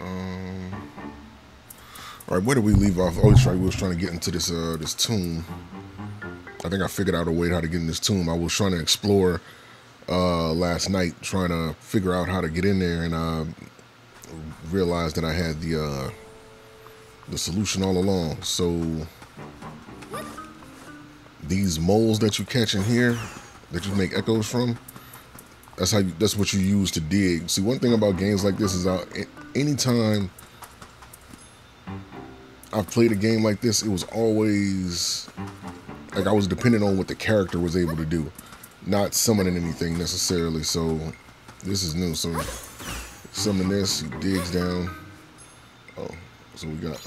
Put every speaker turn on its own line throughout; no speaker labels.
Um, all right, where did we leave off? Oh, that's right. We was trying to get into this uh, this tomb. I think I figured out a way how to get in this tomb. I was trying to explore uh, last night, trying to figure out how to get in there, and uh, realized that I had the uh, the solution all along. So these moles that you catch in here, that you make echoes from, that's how you, that's what you use to dig. See, one thing about games like this is, uh, anytime I've played a game like this, it was always like I was dependent on what the character was able to do, not summoning anything necessarily. So this is new. So summon this, he digs down. Oh, so we got.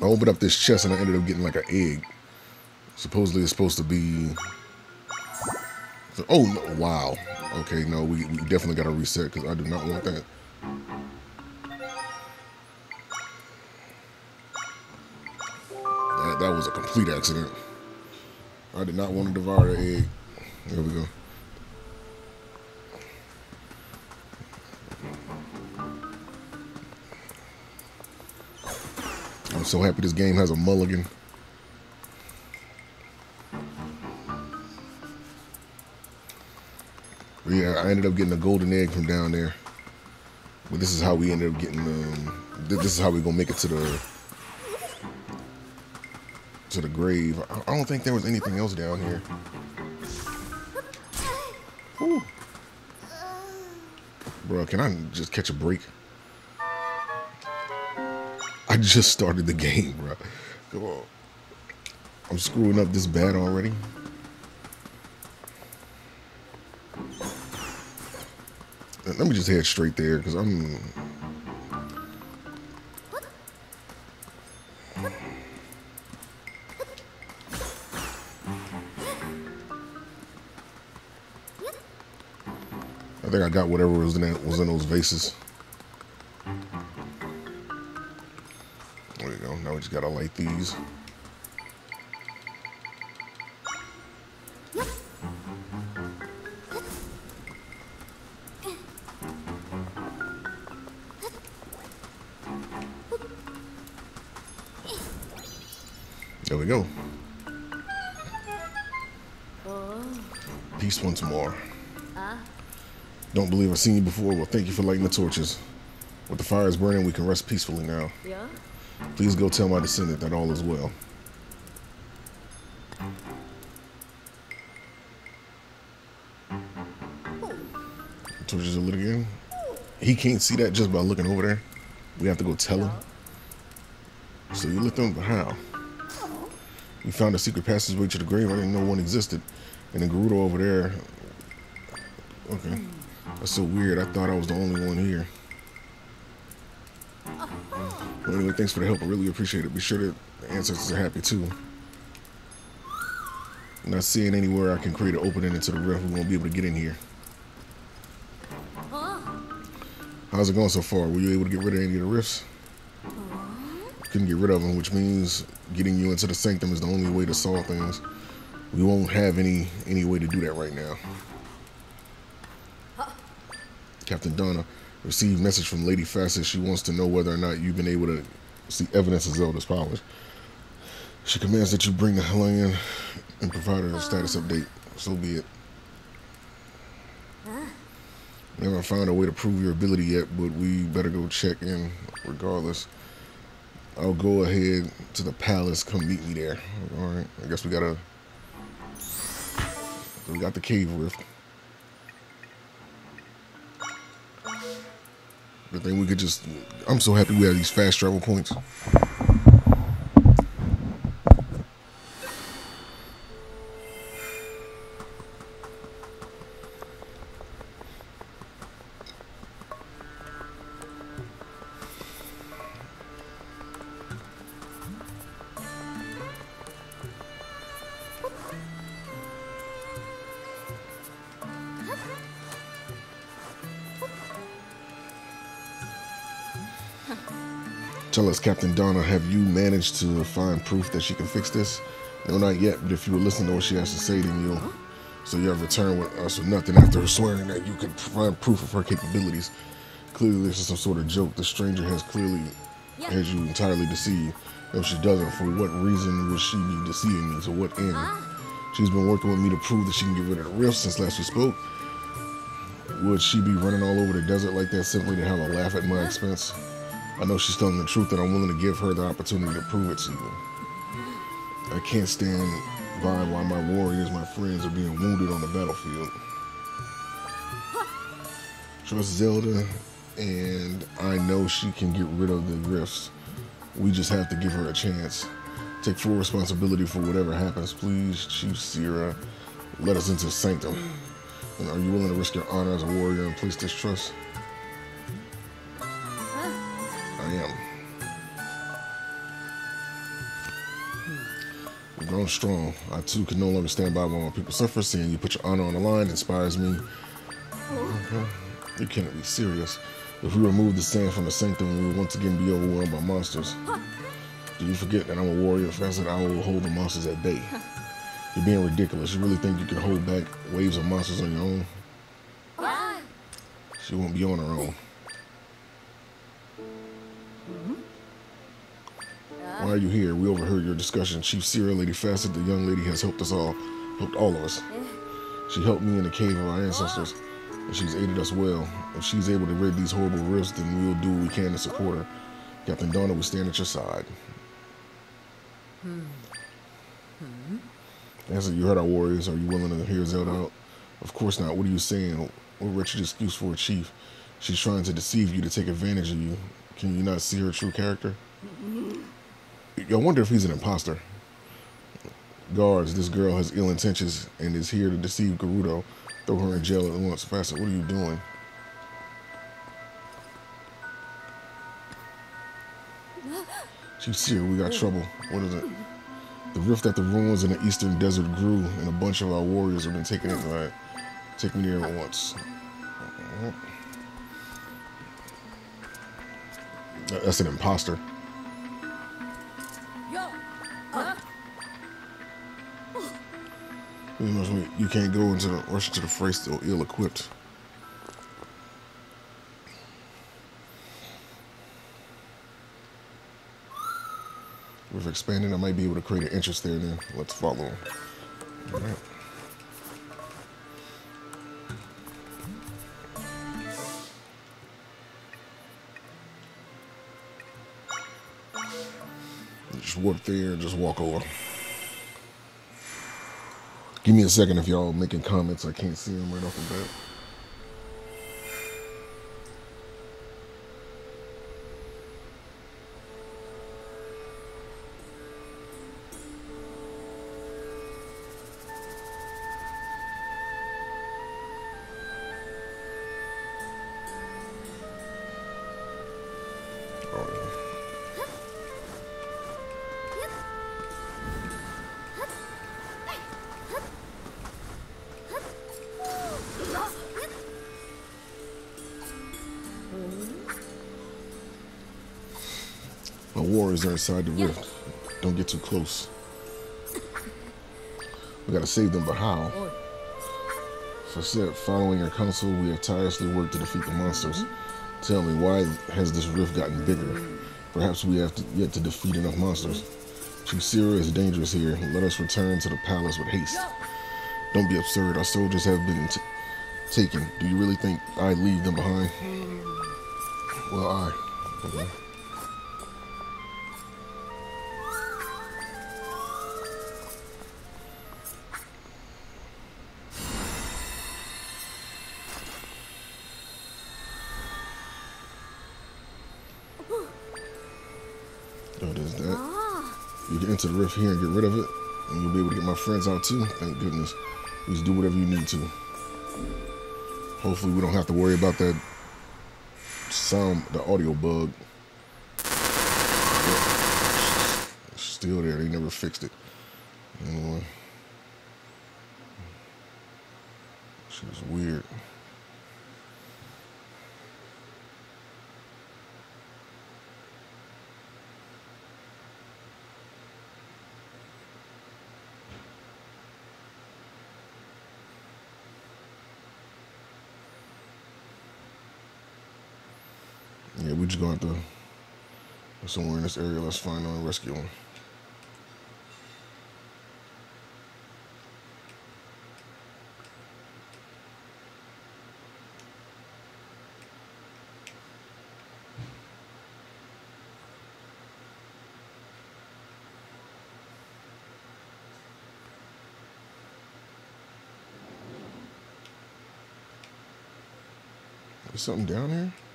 I opened up this chest and I ended up getting like an egg. Supposedly it's supposed to be. Oh no! Wow. Okay, no, we, we definitely got to reset because I do not want that. That that was a complete accident. I did not want to devour the egg. There we go. I'm so happy this game has a mulligan. Yeah, I ended up getting a golden egg from down there. But this is how we ended up getting. Um, this is how we gonna make it to the to the grave. I don't think there was anything else down here. Bro, can I just catch a break? I just started the game, bro. Come on. I'm screwing up this bad already. Let me just head straight there because I'm I think I got whatever was in that was in those vases. There you go. Now we just gotta light these. Don't believe I've seen you before. Well, thank you for lighting the torches. With the fires burning, we can rest peacefully now.
Yeah?
Please go tell my descendant that all is well. Torches are lit again. He can't see that just by looking over there. We have to go tell him. So you lit them, but how? We found a secret passageway to the grave. I didn't know one existed. And then Gerudo over there. Okay. That's so weird. I thought I was the only one here. Well, anyway, thanks for the help. I really appreciate it. Be sure that the ancestors are happy too. I'm Not seeing anywhere I can create an opening into the rift. We won't be able to get in here. How's it going so far? Were you able to get rid of any of the rifts? Couldn't get rid of them, which means getting you into the sanctum is the only way to solve things. We won't have any any way to do that right now. Captain Donna received message from Lady Facet. She wants to know whether or not you've been able to see evidence of Zelda's powers. She commands that you bring the Hylian and provide her a status update. So be it. We haven't found a way to prove your ability yet, but we better go check in regardless. I'll go ahead to the palace. Come meet me there. All right. I guess we gotta. We got the cave rift. Then we could just. I'm so happy we have these fast travel points. Tell us, Captain Donna, have you managed to find proof that she can fix this? No, not yet, but if you would listen to what she has to say, then you'll So you have returned with us with nothing after her swearing that you could provide proof of her capabilities. Clearly, this is some sort of joke. The stranger has clearly
Yeah.
has you entirely deceived. No, she doesn't. For what reason would she be deceiving me? To what end? Uh. She's been working with me to prove that she can get rid of the rift since last we spoke. Would she be running all over the desert like that simply to have a laugh at my uh. expense? I know she's telling the truth, and I'm willing to give her the opportunity to prove it to you. I can't stand by while my warriors, my friends, are being wounded on the battlefield. Trust Zelda, and I know she can get rid of the rifts. We just have to give her a chance. Take full responsibility for whatever happens, please, Chief Sierra. Let us into Sanctum. And are you willing to risk your honor as a warrior and place this trust? I am. You've grown strong. I too can no longer stand by while people suffer. Seeing you put your honor on the line inspires me. You cannot be serious. If we remove the sand from the sanctum, we will once again be overwhelmed by monsters. Do you forget that I'm a warrior? Faster, I will hold the monsters at bay. You're being ridiculous. You really think you can hold back waves of monsters on your own? She won't be on her own. Why are you here? We overheard your discussion. Chief Sierra, Lady Facet, the young lady has helped us all. Helped all of us. She helped me in the cave of our ancestors. And she's aided us well. If she's able to rid these horrible rifts, then we'll do what we can to support her. Captain Donna will stand at your side. Hmm. Hmm. Answer, you heard our warriors. Are you willing to hear Zelda out? Of course not. What are you saying? What wretched excuse for a chief? She's trying to deceive you to take advantage of you. Can you not see her true character? I wonder if he's an imposter. Guards, this girl has ill intentions and is here to deceive Gerudo. Throw her in jail at once. Faster, what are you doing? Chief here. we got trouble. What is it? The rift at the ruins in the eastern desert grew, and a bunch of our warriors have been taken into that. Take me there at once. That's an imposter. You know, You can't go into the rush into the fray still ill equipped. With expanding, I might be able to create an interest there. Then let's follow. All right. Just warp there and just walk over. Give me a second if y'all making comments. I can't see them right off the bat. Are inside the rift. Don't get too close. We gotta save them, but how? For said, following your counsel, we have tirelessly worked to defeat the monsters. Tell me, why has this rift gotten bigger? Perhaps we have to, yet to defeat enough monsters. Chusira is dangerous here. Let us return to the palace with haste. Don't be absurd. Our soldiers have been taken. Do you really think I leave them behind? Well, I. Okay. Enter the rift here and get rid of it, and you'll be able to get my friends out too. Thank goodness. Just do whatever you need to. Hopefully, we don't have to worry about that sound, the audio bug. Still there. They never fixed it. Anyway. Shit was weird. We just going to somewhere in this area. Let's find one and rescue. Is something down here?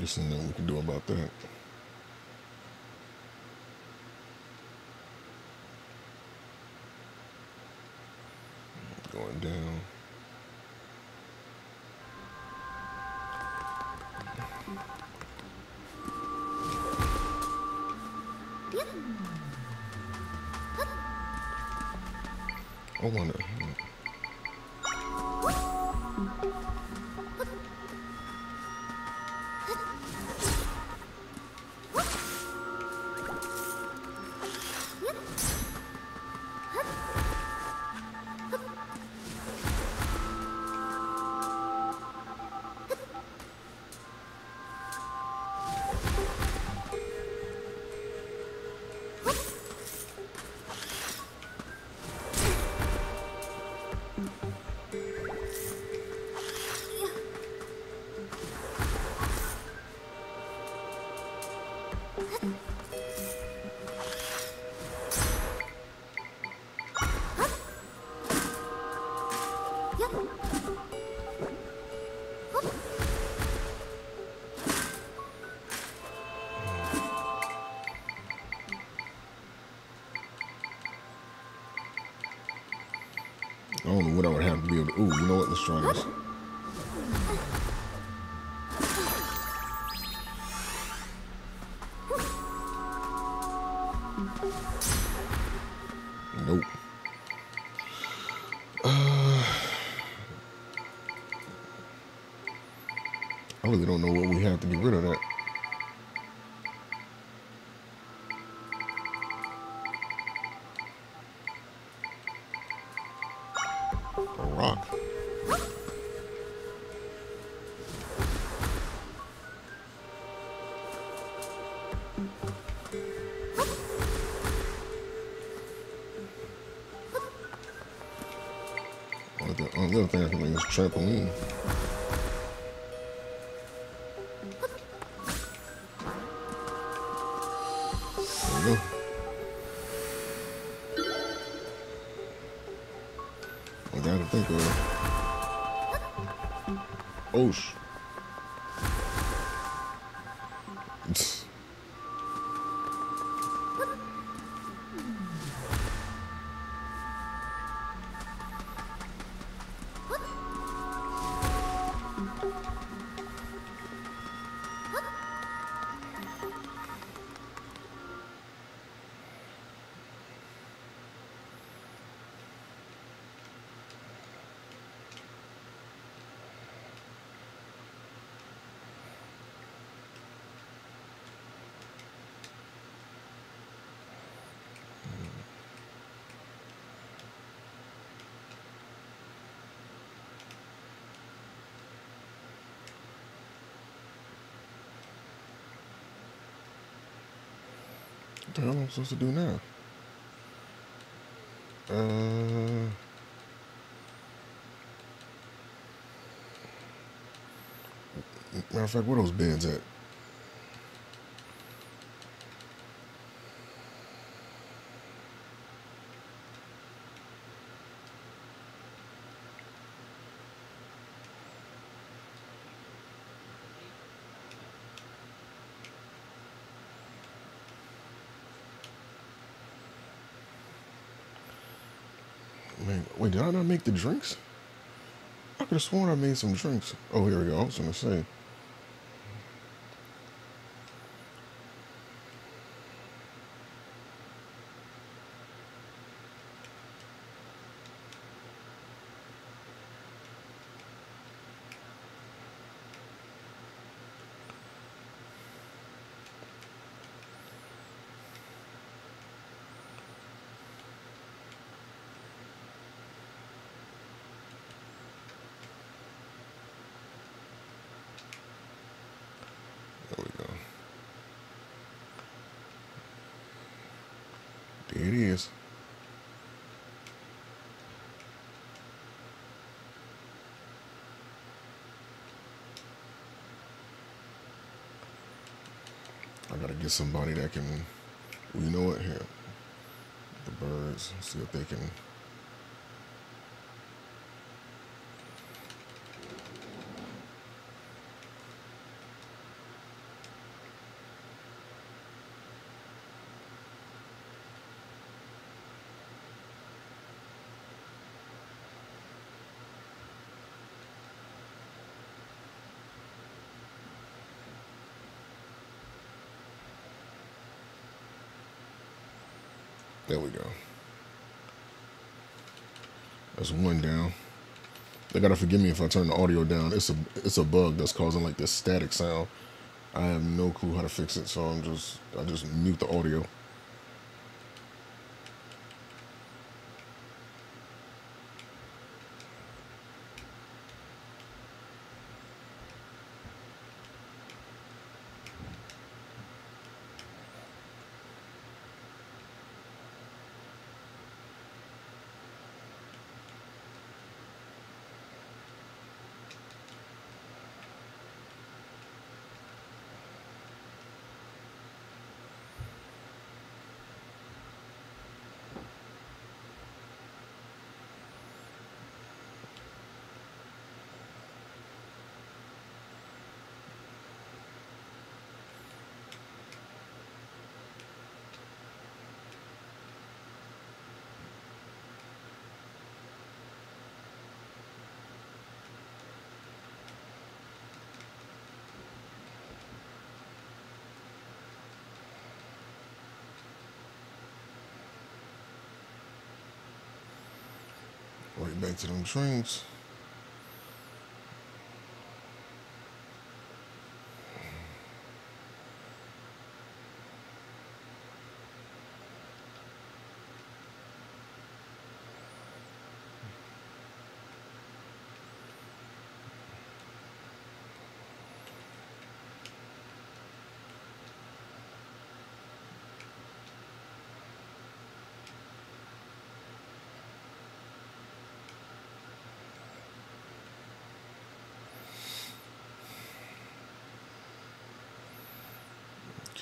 There's nothing we can do about that. Be able to. Ooh, you know what? Let's try this. Nope. Uh, I really don't know what we have to get rid of that. What the hell am I supposed to do now? Uh, matter of fact, where those beds at? Man, wait, did I not make the drinks? I could have sworn I made some drinks. Oh, here we go. I was gonna say. There we go. There it is. I gotta get somebody that can. Well, you know what? Here, the birds. See if they can. There we go. One down. They gotta forgive me if I turn the audio down. It's a it's a bug that's causing like this static sound. I have no clue how to fix it, so I'm just I just mute the audio. Right back to them drinks.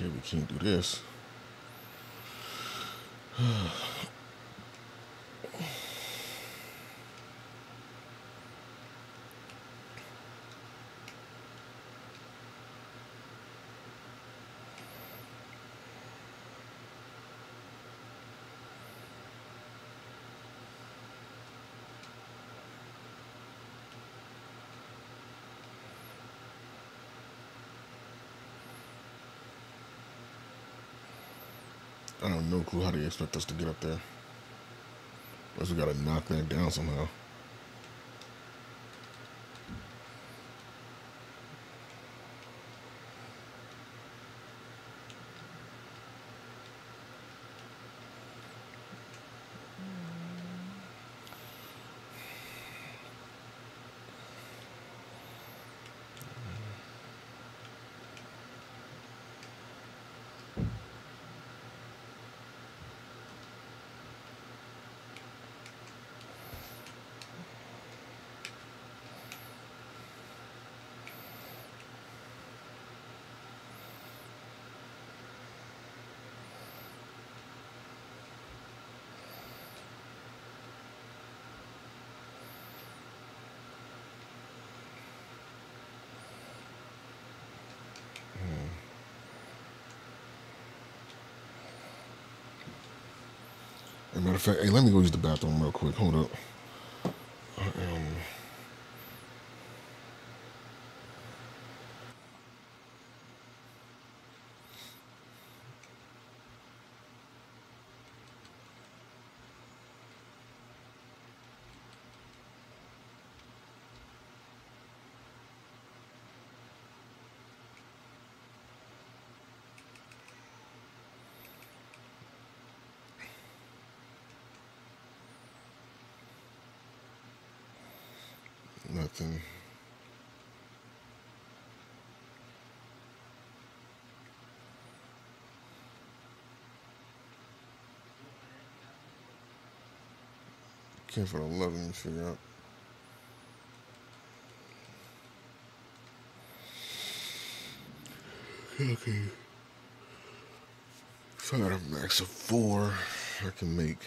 Okay, we can't do this. I have no clue how they expect us to get up there. Unless we gotta knock that down somehow. Matter of fact, hey, let me go use the bathroom real quick. Hold up. Um, nothing. Can't for the love of me figure out. Okay. So I got a max of four I can make.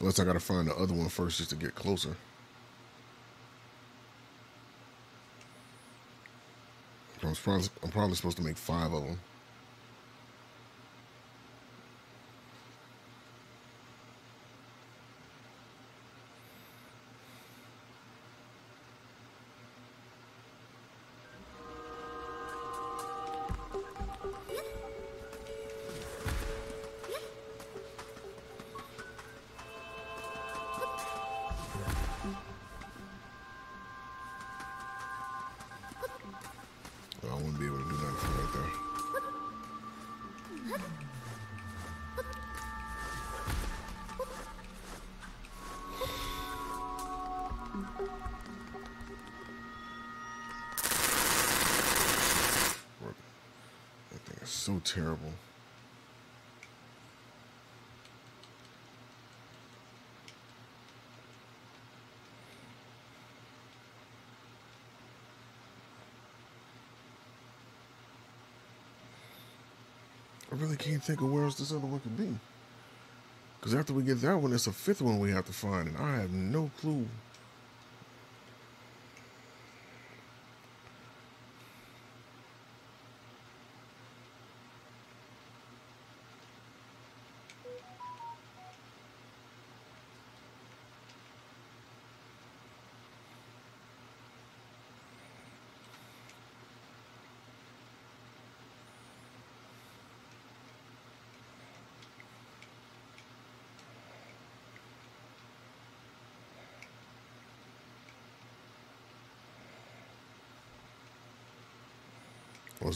Unless I gotta find the other one first just to get closer. I'm probably, I'm probably supposed to make five of them. Terrible. I really can't think of where else this other one could be. Because after we get that one, it's a fifth one we have to find, and I have no clue.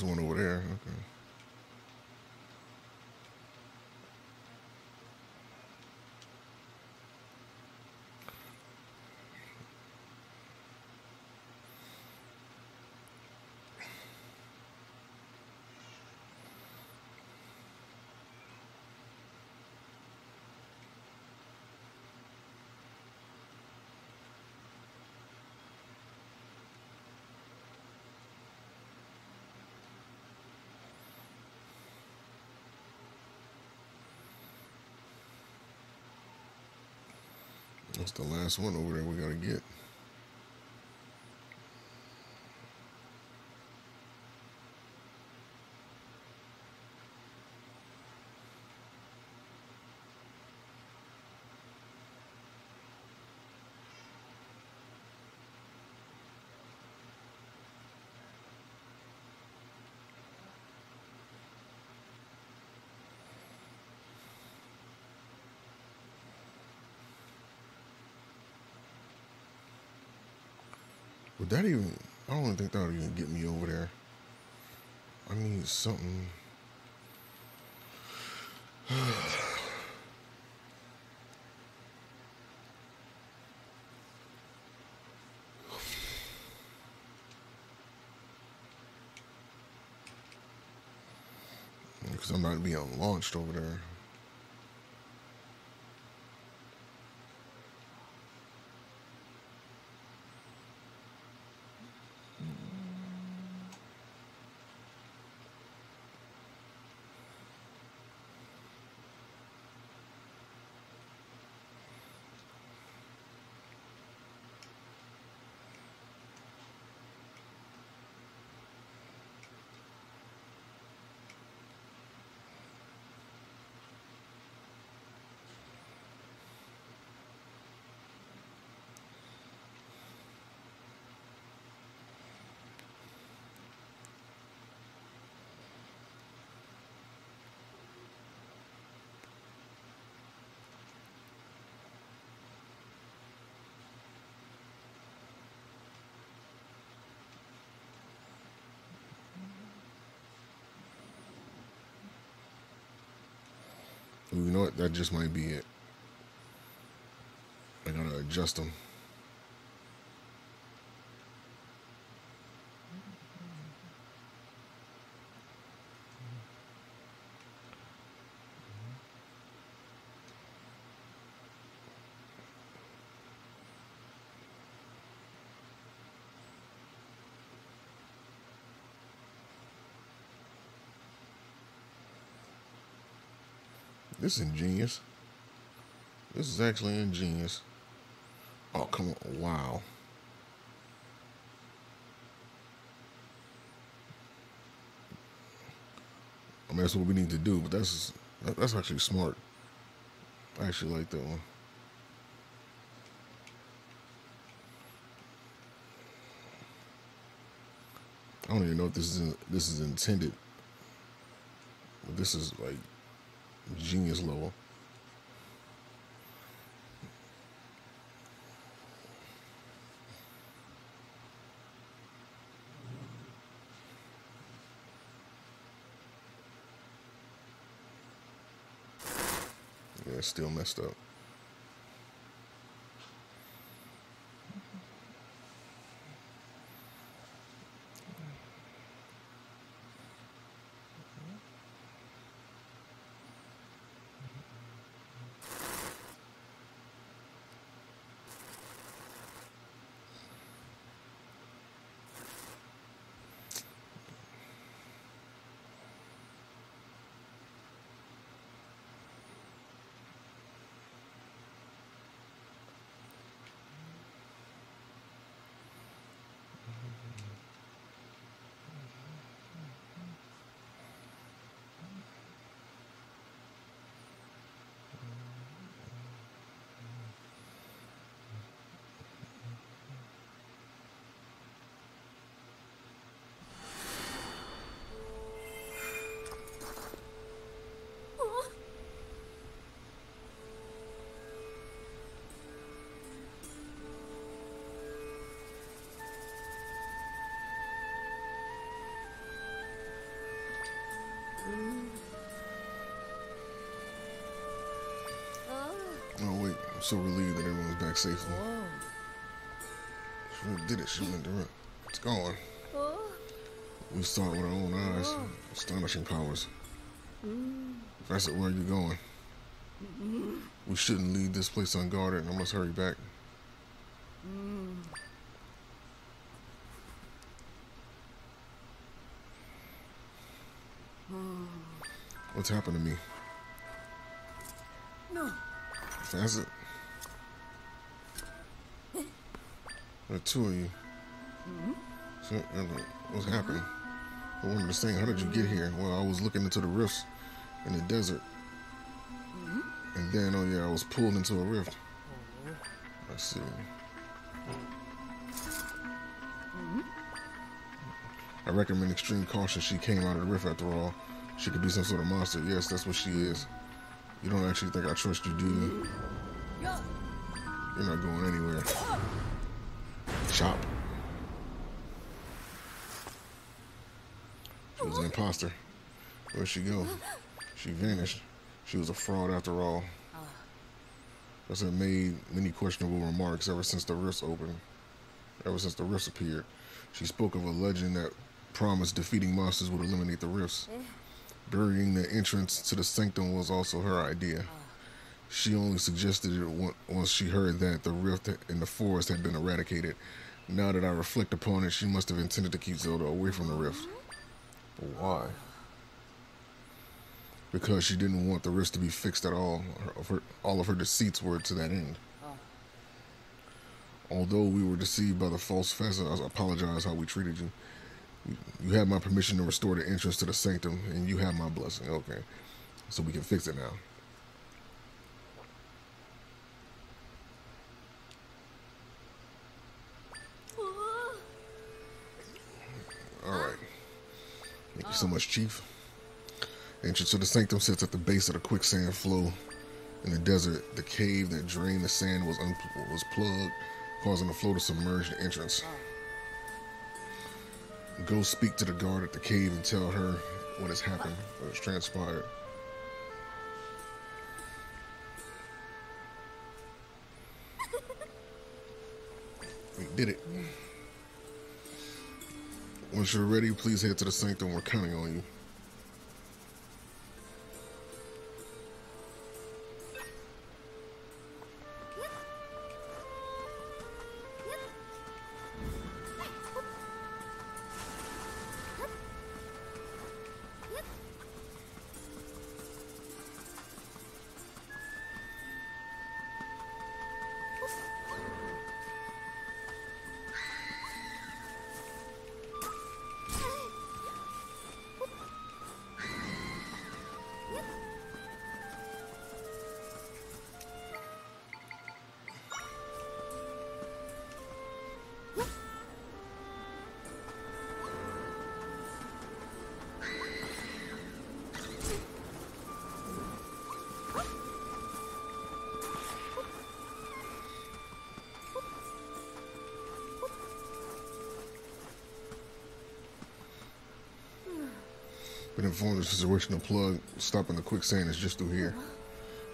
The one over there? Okay. That's the last one over there we gotta get. Would that even? I don't even think that would even get me over there. I need something. Because I'm about to be launched over there. You know what? That just might be it. I gotta adjust them. This is ingenious. This is actually ingenious. Oh, come on. Wow. I mean, that's what we need to do, but that's that's actually smart. I actually like that one. I don't even know if this is in, this is intended. But this is like genius level. Yeah, still messed up.
Oh.
Wait, I'm so relieved that everyone's back safely. She did it. She went direct. It's gone. We saw it with our own eyes. Astonishing powers. Professor, where are you going? We shouldn't leave this place unguarded. And I must hurry back. What's happened to me?
No.
it. There are two of you. So, uh, what's happening? I wanted to say, how did you get here? Well, I was looking into the rifts in the desert. And then, oh yeah, I was pulled into a rift. I see. I recommend extreme caution. She came out of the rift after all. She could be some sort of monster. Yes, that's what she is. You don't actually think I trust you, do you? You're not going anywhere. Chop. She was an imposter. Where'd she go? She vanished. She was a fraud after all. Have made many questionable remarks ever since the rifts opened. Ever since the rifts appeared. She spoke of a legend that promised defeating monsters would eliminate the rifts. Burying the entrance to the sanctum was also her idea. She only suggested it once she heard that the rift in the forest had been eradicated. Now that I reflect upon it, she must have intended to keep Zelda away from the rift. But why? Because she didn't want the rift to be fixed at all. All of her deceits were to that end. Although we were deceived by the false Feza, I apologize how we treated you. You- have my permission to restore the entrance to the sanctum, and you have my blessing. Okay. So we can fix it now.
Oh.
All right. Thank you so much, Chief. Entrance to the sanctum sits at the base of the quicksand flow in the desert. The cave that drained the sand was was plugged, causing the flow to submerge the entrance. Go speak to the guard at the cave and tell her what has happened, what has transpired. We did it. Once you're ready, please head to the sanctum. We're counting on you. Been informed this the situation of plug stopping the quicksand is just through here.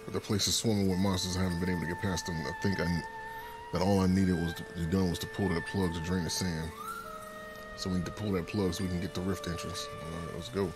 But the place is swarming with monsters. I haven't been able to get past them. I think I, that all I needed was to done was to pull that plug to drain the sand. So we need to pull that plug so we can get the rift entrance. All right, let's go.